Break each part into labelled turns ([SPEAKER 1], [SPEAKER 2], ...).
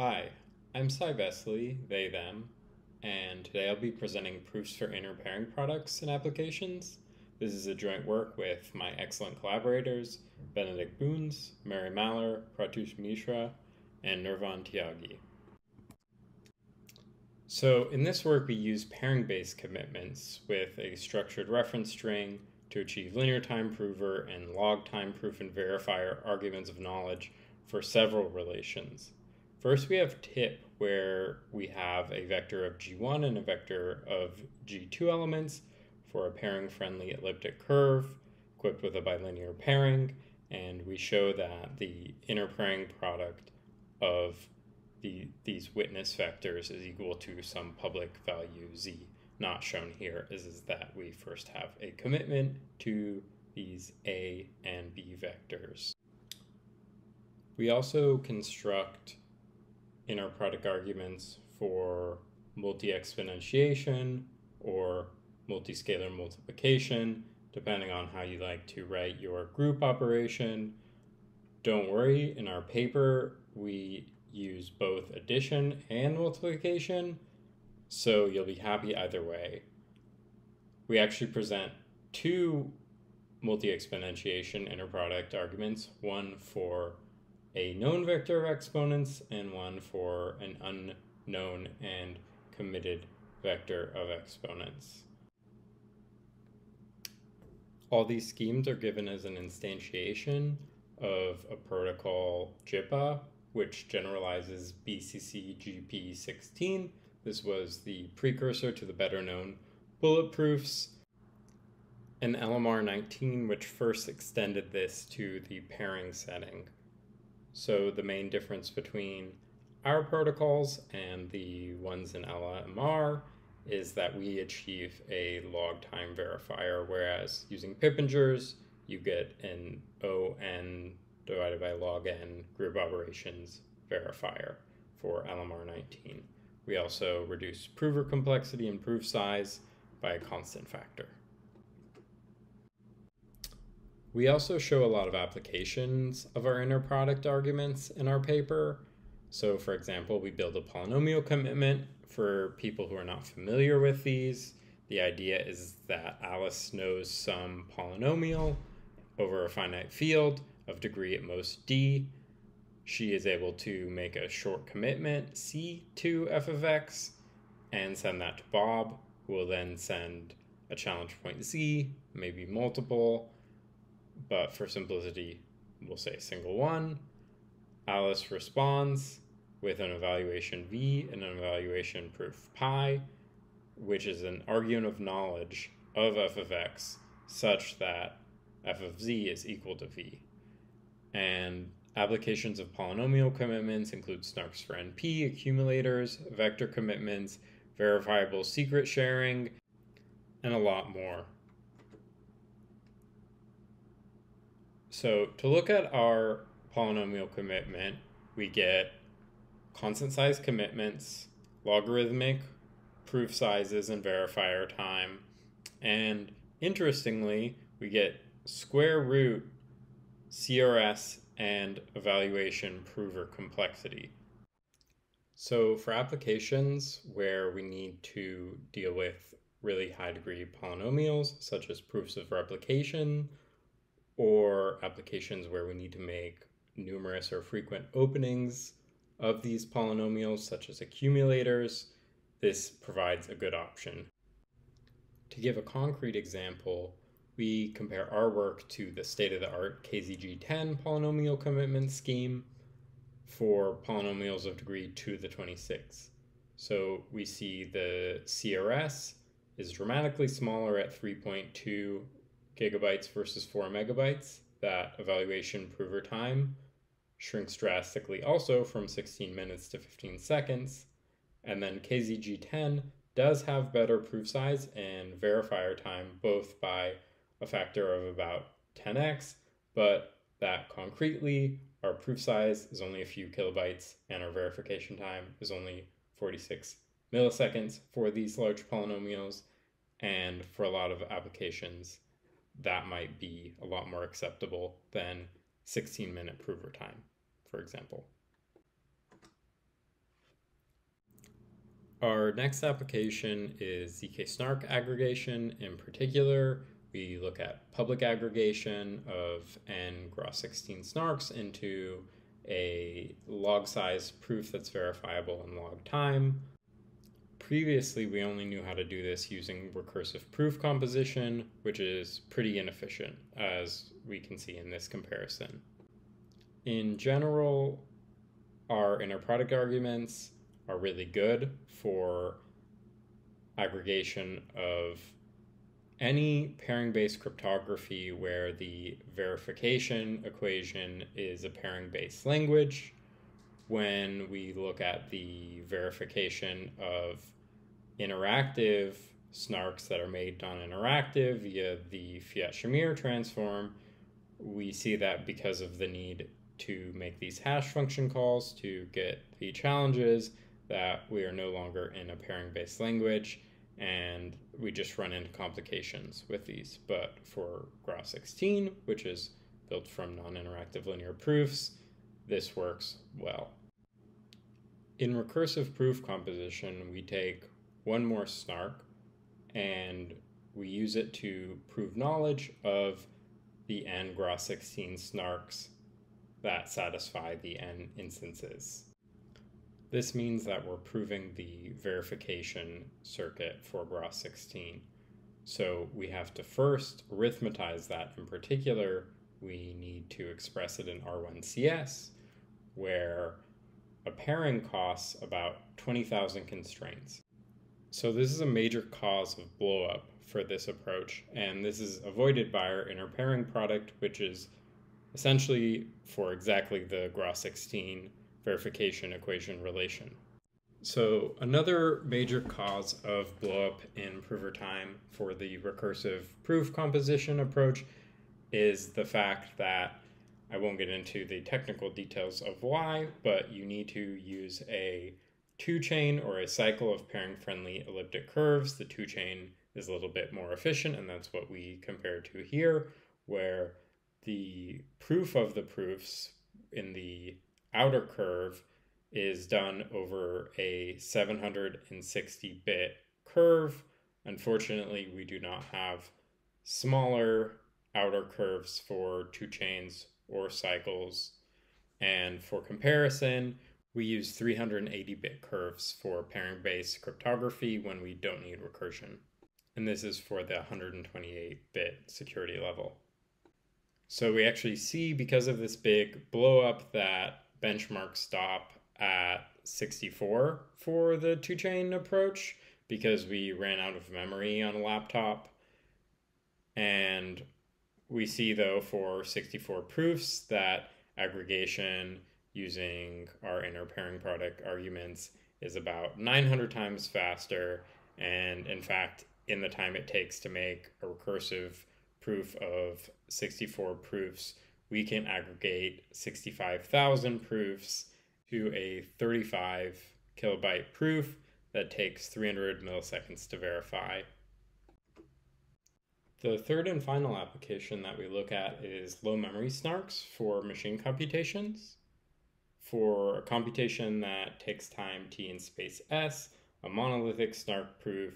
[SPEAKER 1] Hi, I'm Psi Vesely, they, them, and today I'll be presenting proofs for inner pairing products and applications. This is a joint work with my excellent collaborators, Benedikt Bünz, Mary Maller, Pratyush Mishra, and Nirvan Tyagi. So in this work, we use pairing-based commitments with a structured reference string to achieve linear time prover and log time proof and verifier arguments of knowledge for several relations. First, we have TIPP, where we have a vector of g1 and a vector of g2 elements for a pairing-friendly elliptic curve equipped with a bilinear pairing, and we show that the inner pairing product of the, these witness vectors is equal to some public value z. Not shown here is, is that we first have a commitment to these a and b vectors. We also construct inner product arguments for multi-exponentiation or multiscalar multiplication, depending on how you like to write your group operation. Don't worry, in our paper, we use both addition and multiplication, so you'll be happy either way. We actually present two multi-exponentiation inner product arguments, one for a known vector of exponents and one for an unknown and committed vector of exponents. All these schemes are given as an instantiation of a protocol GIPA, which generalizes BCCGP16. This was the precursor to the better known bulletproofs, and LMR 19, which first extended this to the pairing setting. So the main difference between our protocols and the ones in LMR is that we achieve a log time verifier, whereas using Pippenger's, you get an ON divided by log n group operations verifier for LMR 19. We also reduce prover complexity and proof size by a constant factor. We also show a lot of applications of our inner product arguments in our paper. So for example, we build a polynomial commitment for people who are not familiar with these. The idea is that Alice knows some polynomial over a finite field of degree at most d. She is able to make a short commitment c to f of x and send that to Bob, who will then send a challenge point z, maybe multiple, but for simplicity, we'll say single one. Alice responds with an evaluation v and an evaluation proof pi, which is an argument of knowledge of f of x such that f of z is equal to v. And applications of polynomial commitments include snarks for NP, accumulators, vector commitments, verifiable secret sharing, and a lot more. So to look at our polynomial commitment, we get constant size commitments, logarithmic proof sizes and verifier time, and interestingly, we get square root CRS and evaluation prover complexity. So for applications where we need to deal with really high degree polynomials, such as proofs of replication or applications where we need to make numerous or frequent openings of these polynomials, such as accumulators, this provides a good option. To give a concrete example, we compare our work to the state-of-the-art KZG10 polynomial commitment scheme for polynomials of degree 2 to the 26. So we see the CRS is dramatically smaller at 3.2 gigabytes versus 4 megabytes. That evaluation prover time shrinks drastically also from 16 minutes to 15 seconds. And then KZG10 does have better proof size and verifier time, both by a factor of about 10x, but that concretely, our proof size is only a few kilobytes and our verification time is only 46 milliseconds for these large polynomials. And for a lot of applications, that might be a lot more acceptable than 16 minute prover time, for example. Our next application is zk-snark aggregation. In particular, we look at public aggregation of n Groth16 snarks into a log size proof that's verifiable in log time. Previously, we only knew how to do this using recursive proof composition, which is pretty inefficient, as we can see in this comparison. In general, our inner product arguments are really good for aggregation of any pairing based cryptography where the verification equation is a pairing based language. When we look at the verification of interactive snarks that are made non interactive via the Fiat Shamir transform, we see that because of the need to make these hash function calls to get the challenges, that we are no longer in a pairing based language and we just run into complications with these. But for Groth16, which is built from non-interactive linear proofs, this works well. In recursive proof composition, we take one more snark and we use it to prove knowledge of the n Groth16 snarks that satisfy the n instances. This means that we're proving the verification circuit for Groth16. So we have to first arithmetize that. In particular, we need to express it in R1CS, where a pairing costs about 20,000 constraints. So this is a major cause of blowup for this approach, and this is avoided by our inner pairing product, which is essentially for exactly the Groth16 verification equation relation. So another major cause of blowup in prover time for the recursive proof composition approach is the fact that I won't get into the technical details of why, but you need to use a two chain or a cycle of pairing friendly elliptic curves. The two chain is a little bit more efficient, and that's what we compare to here, where the proof of the proofs in the outer curve is done over a 760 bit curve. Unfortunately, we do not have smaller outer curves for two chains or cycles. And for comparison, we use 380 bit curves for pairing based cryptography when we don't need recursion. And this is for the 128 bit security level. So we actually see because of this big blowup that benchmark stop at 64 for the two chain approach because we ran out of memory on a laptop. And we see, though, for 64 proofs that aggregation using our inner pairing product arguments is about 900 times faster. And in fact, in the time it takes to make a recursive proof of 64 proofs, we can aggregate 65,000 proofs to a 35 kilobyte proof that takes 300 milliseconds to verify. The third and final application that we look at is low memory snarks for machine computations. For a computation that takes time t in space s, a monolithic snark proof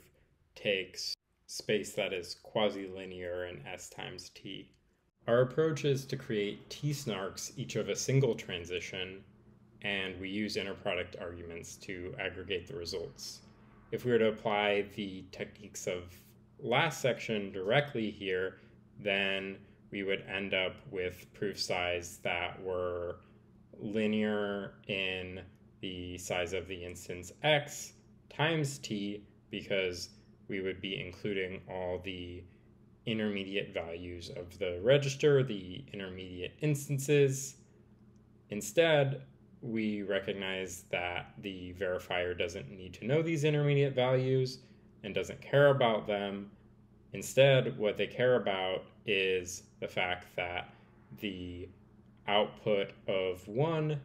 [SPEAKER 1] takes space that is quasi-linear in s times t. Our approach is to create T-snarks, each of a single transition, and we use inner product arguments to aggregate the results. If we were to apply the techniques of last section directly here, then we would end up with proof size that were linear in the size of the instance x times t because we would be including all the intermediate values of the register, the intermediate instances. Instead, we recognize that the verifier doesn't need to know these intermediate values and doesn't care about them. Instead, what they care about is the fact that the output of one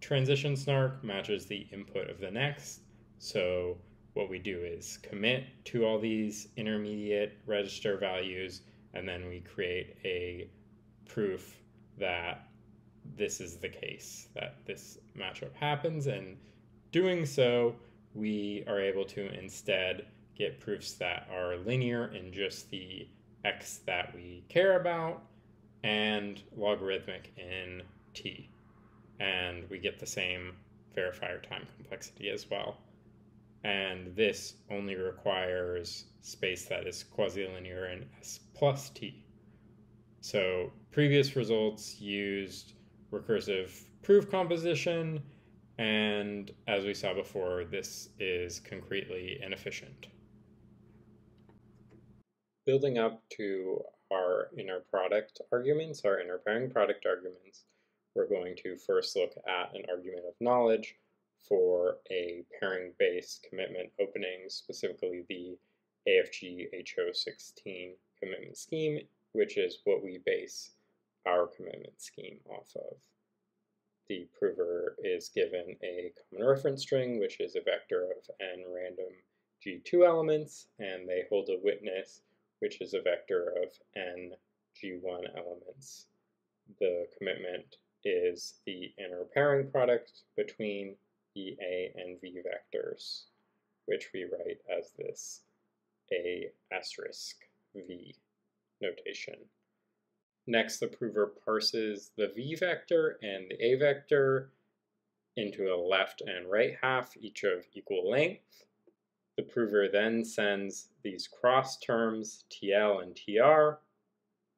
[SPEAKER 1] transition snark matches the input of the next. So what we do is commit to all these intermediate register values, and then we create a proof that this is the case, that this matchup happens. And doing so, we are able to instead get proofs that are linear in just the x that we care about and logarithmic in t. And we get the same verifier time complexity as well. And this only requires space that is quasi-linear in S plus T. So previous results used recursive proof composition, and as we saw before, this is concretely inefficient. Building up to our inner product arguments, our inner pairing product arguments, we're going to first look at an argument of knowledge for a pairing-based commitment opening, specifically the AFGHO16 commitment scheme, which is what we base our commitment scheme off of. The prover is given a common reference string, which is a vector of n random G2 elements, and they hold a witness, which is a vector of n G1 elements. The commitment is the inner pairing product between the A and V vectors, which we write as this A asterisk V notation. Next, the prover parses the V vector and the A vector into a left and right half, each of equal length. The prover then sends these cross terms TL and TR,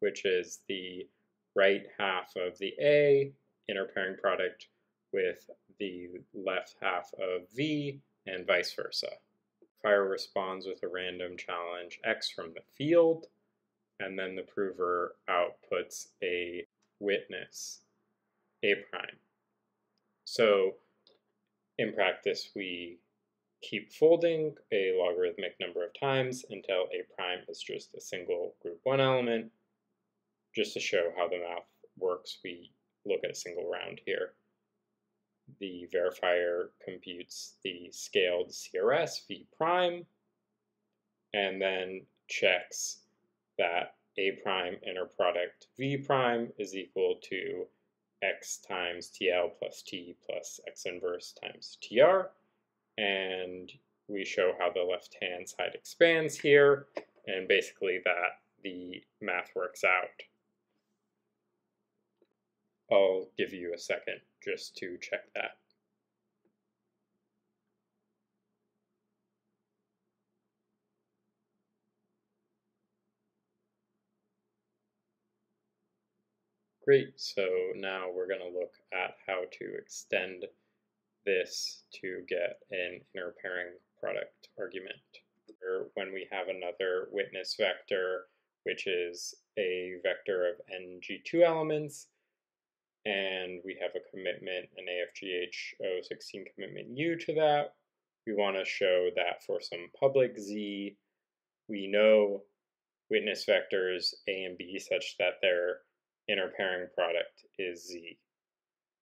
[SPEAKER 1] which is the right half of the A inner pairing product with the left half of V and vice versa. Fire responds with a random challenge X from the field, and then the prover outputs a witness, A prime. So in practice, we keep folding a logarithmic number of times until A prime is just a single group 1 element. Just to show how the math works, we look at a single round here the verifier computes the scaled CRS V prime and then checks that A prime inner product V prime is equal to x times TL plus T plus x inverse times TR. And we show how the left-hand side expands here, and basically that the math works out. I'll give you a second just to check that. Great, so now we're going to look at how to extend this to get an inner pairing product argument. When we have another witness vector, which is a vector of ng2 elements, and we have a commitment, an AFGHO16 commitment U to that. We want to show that for some public Z, we know witness vectors A and B such that their inner pairing product is Z.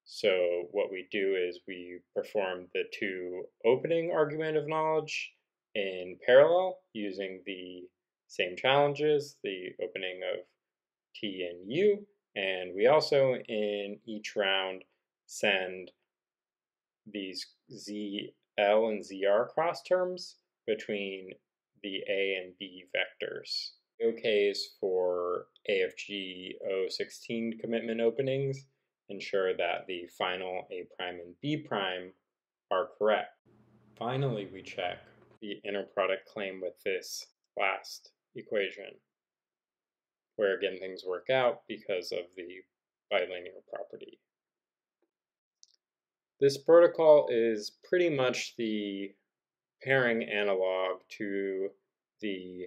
[SPEAKER 1] So what we do is we perform the two opening argument of knowledge in parallel using the same challenges, the opening of T and U, and we also, in each round, send these ZL and ZR cross terms between the A and B vectors. OKs for AFG 016 commitment openings ensure that the final A prime and B prime are correct. Finally, we check the inner product claim with this last equation where again things work out because of the bilinear property. This protocol is pretty much the pairing analog to the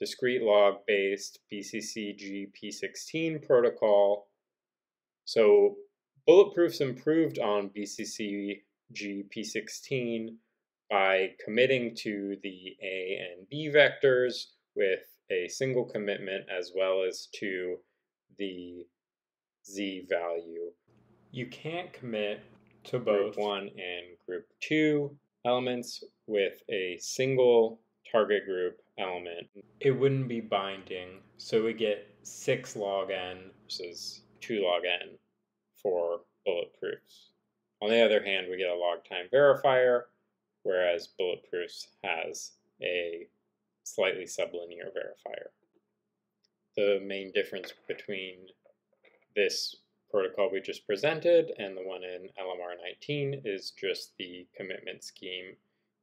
[SPEAKER 1] discrete log based BCCGP16 protocol. So Bulletproof's improved on BCCG P16 by committing to the A and B vectors with a single commitment as well as to the Z value. You can't commit to both group 1 and group 2 elements with a single target group element. It wouldn't be binding, so we get 6 log n versus 2 log n for bulletproofs. On the other hand, we get a log time verifier, whereas bulletproofs has a slightly sublinear verifier. The main difference between this protocol we just presented and the one in LMR 19 is just the commitment scheme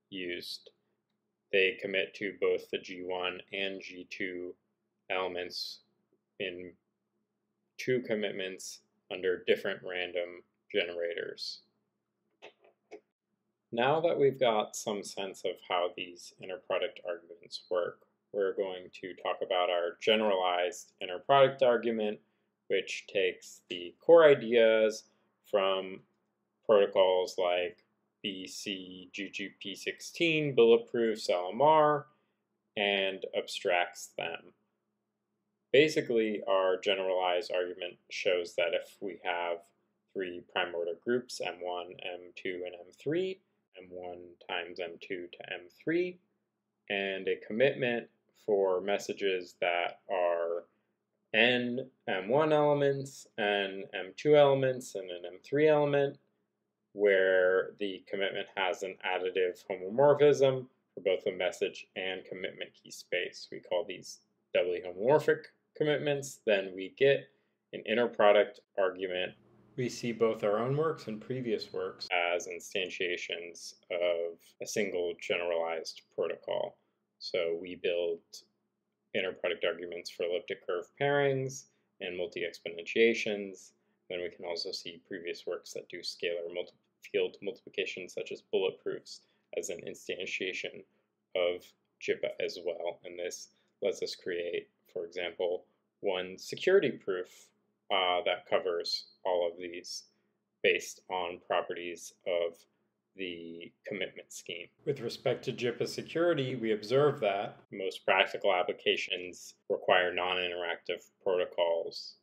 [SPEAKER 1] used. They commit to both the G1 and G2 elements in two commitments under different random generators. Now that we've got some sense of how these inner product arguments work, we're going to talk about our generalized inner product argument, which takes the core ideas from protocols like BCCGP16, Bulletproof, LMR, and abstracts them. Basically, our generalized argument shows that if we have three prime order groups, M1, M2, and M3, M1 times M2 to M3, and a commitment for messages that are n M1 elements and M2 elements and an M3 element, where the commitment has an additive homomorphism for both the message and commitment key space. We call these doubly homomorphic commitments. Then we get an inner product argument. We see both our own works and previous works as instantiations of a single generalized protocol. So we build inner product arguments for elliptic curve pairings and multi-exponentiations. Then we can also see previous works that do scalar multi field multiplication, such as bulletproofs, as an instantiation of GIPA as well. And this lets us create, for example, one security proof uh, that covers all of these based on properties of the commitment scheme. With respect to GIPA security, we observe that most practical applications require non-interactive protocols.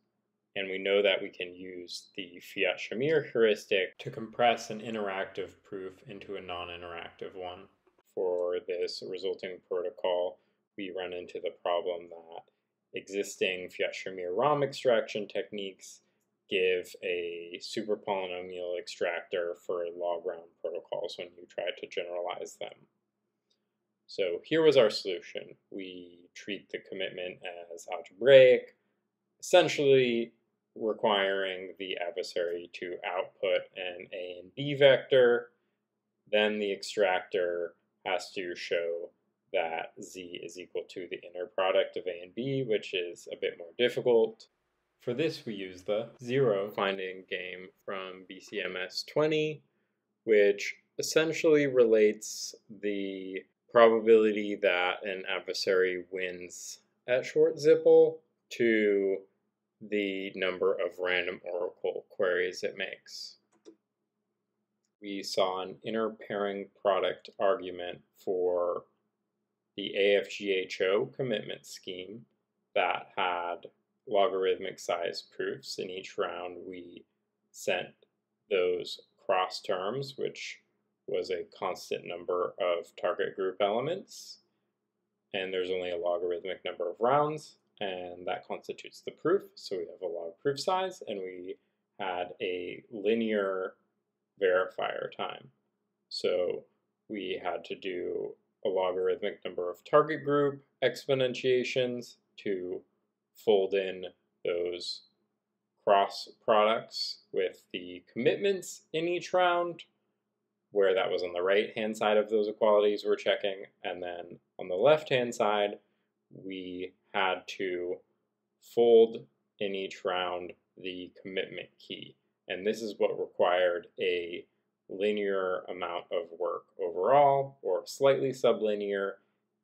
[SPEAKER 1] And we know that we can use the Fiat-Shamir heuristic to compress an interactive proof into a non-interactive one. For this resulting protocol, we run into the problem that existing Fiat-Shamir ROM extraction techniques give a super polynomial extractor for log round protocols when you try to generalize them. So here was our solution. We treat the commitment as algebraic, essentially requiring the adversary to output an A and B vector. Then the extractor has to show that z is equal to the inner product of a and b, which is a bit more difficult. For this, we use the zero finding game from BCMS 20, which essentially relates the probability that an adversary wins at Schwartz-Zippel to the number of random oracle queries it makes. We saw an inner pairing product argument for the AFGHO commitment scheme that had logarithmic size proofs. In each round, we sent those cross terms, which was a constant number of target group elements. And there's only a logarithmic number of rounds, and that constitutes the proof. So we have a log proof size, and we had a linear verifier time. So we had to do a logarithmic number of target group exponentiations to fold in those cross products with the commitments in each round, where that was on the right hand side of those equalities we're checking, and then on the left hand side, we had to fold in each round the commitment key. And this is what required a linear amount of work overall or slightly sublinear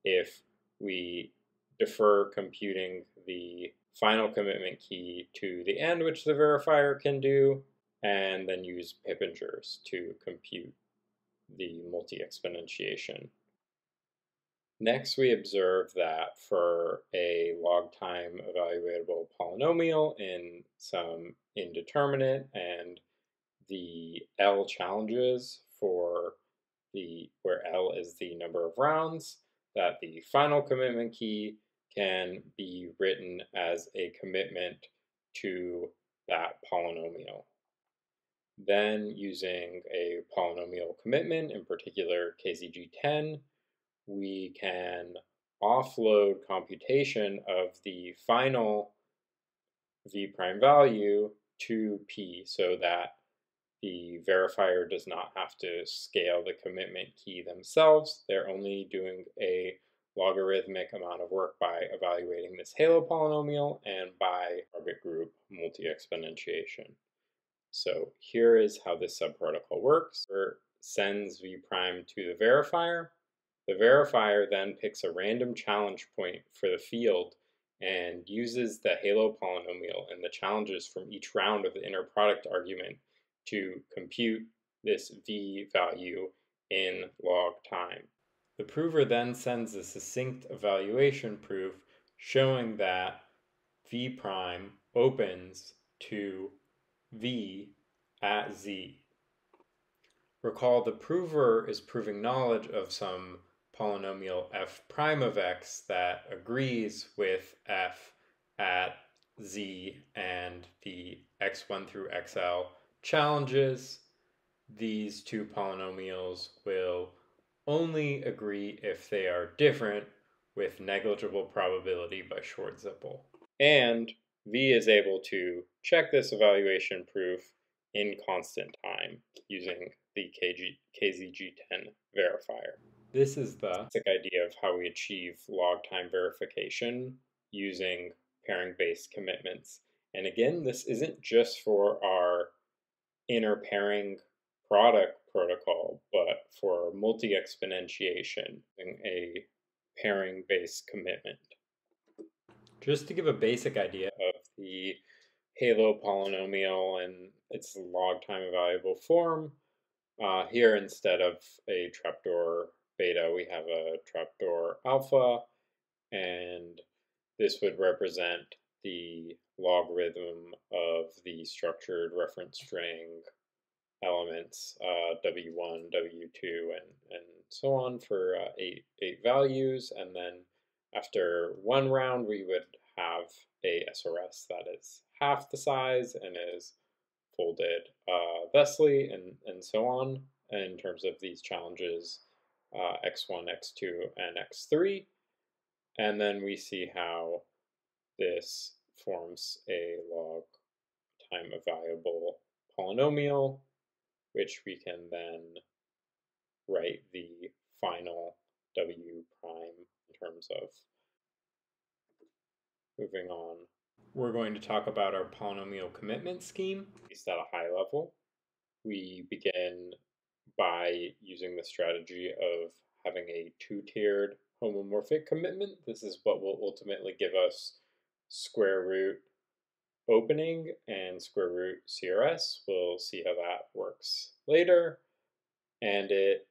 [SPEAKER 1] if we defer computing the final commitment key to the end, which the verifier can do, and then use Pippenger's to compute the multi-exponentiation. Next, we observe that for a log time evaluatable polynomial in some indeterminate and the L challenges for the where L is the number of rounds, that the final commitment key can be written as a commitment to that polynomial. Then using a polynomial commitment, in particular KZG10, we can offload computation of the final v prime value to p so that the verifier does not have to scale the commitment key themselves. They're only doing a logarithmic amount of work by evaluating this halo polynomial and by target group multi-exponentiation. So here is how this subprotocol works. It sends v prime to the verifier. The verifier then picks a random challenge point for the field and uses the halo polynomial and the challenges from each round of the inner product argument to compute this v value in log time. The prover then sends a succinct evaluation proof showing that v prime opens to v at z. Recall the prover is proving knowledge of some polynomial f prime of x that agrees with f at z and the x1 through xl challenges. These two polynomials will only agree if they are different with negligible probability by Schwartz-Zippel. And V is able to check this evaluation proof in constant time using the KG, KZG10 verifier. This is the basic idea of how we achieve log time verification using pairing-based commitments. And again, this isn't just for our inner pairing product protocol, but for multi-exponentiation, a pairing-based commitment. Just to give a basic idea of the halo polynomial and its log time evaluable form, uh, here instead of a trapdoor beta, we have a trapdoor alpha, and this would represent the logarithm of the structured reference string elements, uh, W1, W2, and, and so on for uh, eight, eight values. And then after one round, we would have a SRS that is half the size and is folded uh, thusly and, and so on in terms of these challenges uh, x1, x2, and x3. And then we see how this forms a log time evaluable polynomial which we can then write the final W prime in terms of moving on. We're going to talk about our polynomial commitment scheme, at least at a high level. We begin by using the strategy of having a two-tiered homomorphic commitment. This is what will ultimately give us square root opening and square root CRS. We'll see how that works later. And it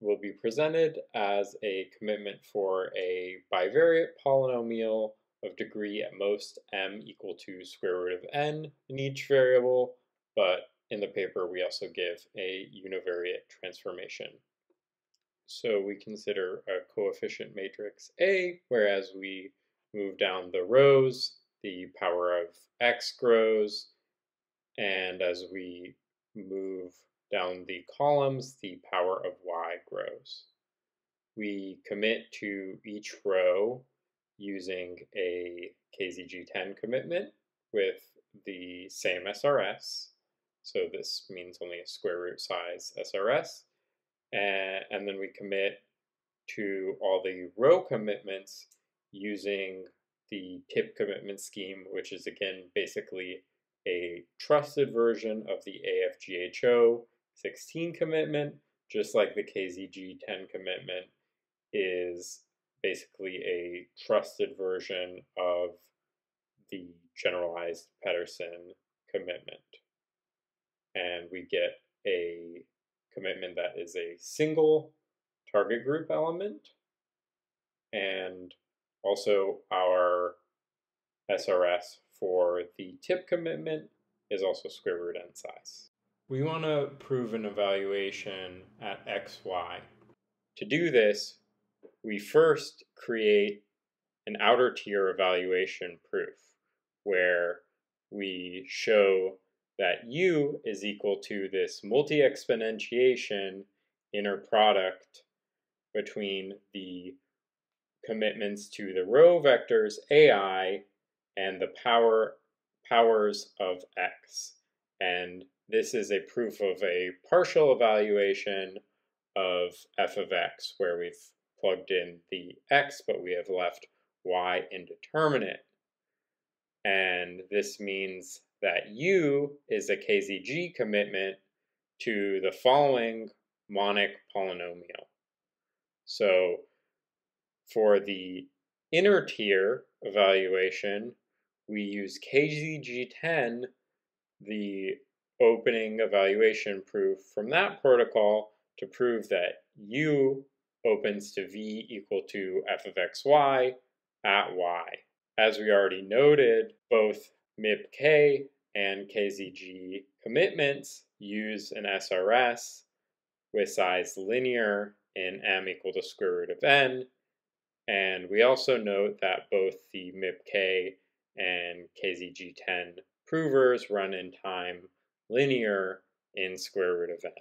[SPEAKER 1] will be presented as a commitment for a bivariate polynomial of degree at most m equal to square root of n in each variable, but in the paper we also give a univariate transformation. So we consider a coefficient matrix A, whereas we move down the rows, the power of x grows, and as we move down the columns, the power of y grows. We commit to each row using a KZG10 commitment with the same SRS. So this means only a square root size SRS. And, and then we commit to all the row commitments using the TIPP commitment scheme, which is again basically a trusted version of the AFGHO 16 commitment, just like the KZG 10 commitment is basically a trusted version of the generalized Pedersen commitment. And we get a commitment that is a single target group element and also, our SRS for the tip commitment is also square root n size. We want to prove an evaluation at xy. To do this, we first create an outer tier evaluation proof where we show that u is equal to this multi-exponentiation inner product between the commitments to the row vectors ai and the power powers of x. And this is a proof of a partial evaluation of f of x, where we've plugged in the x, but we have left y indeterminate. And this means that u is a KZG commitment to the following monic polynomial. So for the inner tier evaluation, we use KZG10, the opening evaluation proof from that protocol to prove that U opens to V equal to f of xy at y. As we already noted, both MIPK and KZG commitments use an SRS with size linear in m equal to square root of n. And we also note that both the MIPK and KZG10 provers run in time linear in square root of n.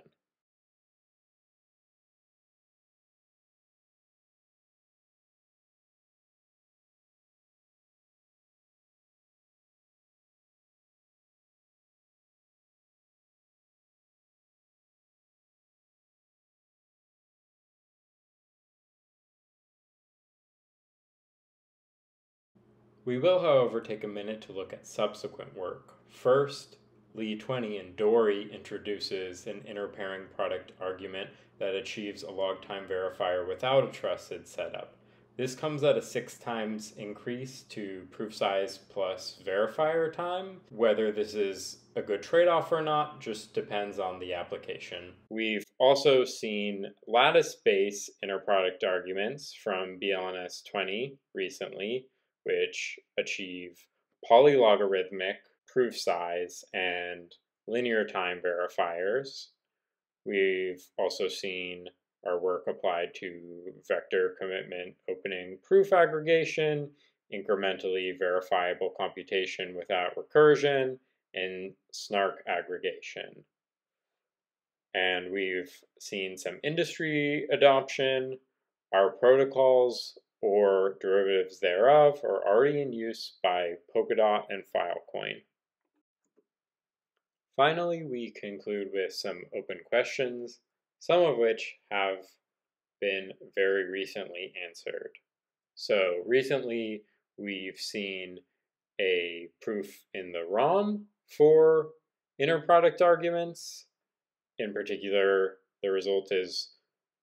[SPEAKER 1] We will, however, take a minute to look at subsequent work. First, Lee 20 and Dory introduces an inner pairing product argument that achieves a log time verifier without a trusted setup. This comes at a six times increase to proof size plus verifier time. Whether this is a good trade off or not just depends on the application. We've also seen lattice based inner product arguments from BLNS 20 recently which achieve polylogarithmic proof size and linear time verifiers. We've also seen our work applied to vector commitment opening proof aggregation, incrementally verifiable computation without recursion, and snark aggregation. And we've seen some industry adoption. Our protocols or derivatives thereof are already in use by Polkadot and Filecoin. Finally, we conclude with some open questions, some of which have been very recently answered. So recently, we've seen a proof in the ROM for inner product arguments. In particular, the result is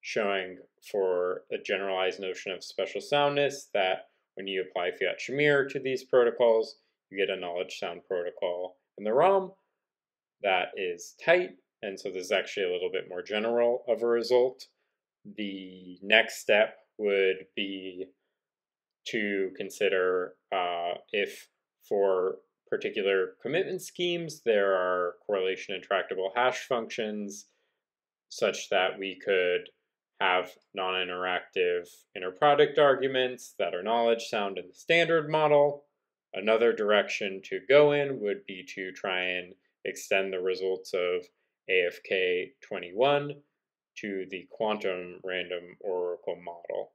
[SPEAKER 1] showing for a generalized notion of special soundness that when you apply fiat Shamir to these protocols, you get a knowledge sound protocol in the ROM that is tight, and so this is actually a little bit more general of a result. The next step would be to consider uh, if for particular commitment schemes there are correlation intractable hash functions such that we could have non-interactive inner product arguments that are knowledge sound in the standard model. Another direction to go in would be to try and extend the results of AFK 21 to the quantum random oracle model.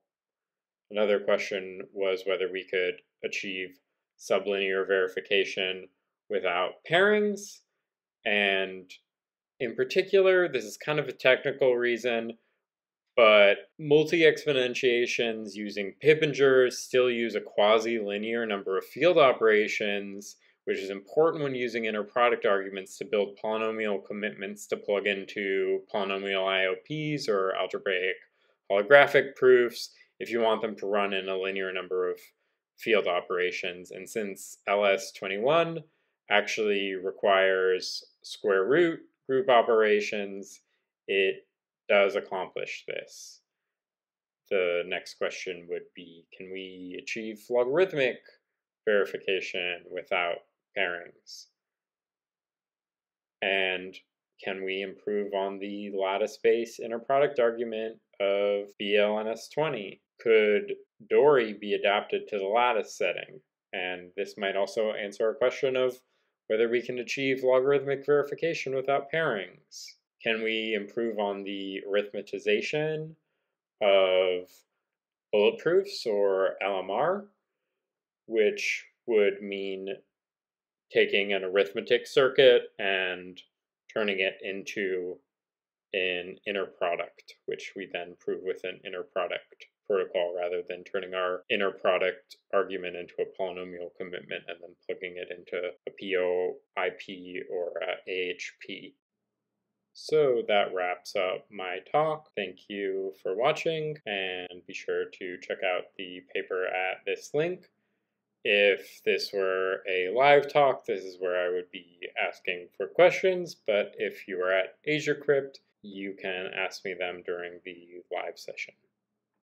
[SPEAKER 1] Another question was whether we could achieve sublinear verification without pairings. And in particular, this is kind of a technical reason, but multi-exponentiations using Pippenger's still use a quasi-linear number of field operations, which is important when using inner product arguments to build polynomial commitments to plug into polynomial IOPs or algebraic holographic proofs if you want them to run in a linear number of field operations. And since LS21 actually requires square root group operations, it does accomplish this. The next question would be, can we achieve logarithmic verification without pairings? And can we improve on the lattice based inner product argument of BLNS20? Could Dory be adapted to the lattice setting? And this might also answer our question of whether we can achieve logarithmic verification without pairings. Can we improve on the arithmetization of bulletproofs or LMR, which would mean taking an arithmetic circuit and turning it into an inner product, which we then prove with an inner product protocol rather than turning our inner product argument into a polynomial commitment and then plugging it into a PO, IP, or a AHP. So that wraps up my talk. Thank you for watching and be sure to check out the paper at this link. If this were a live talk, this is where I would be asking for questions, but if you are at AsiaCrypt, you can ask me them during the live session.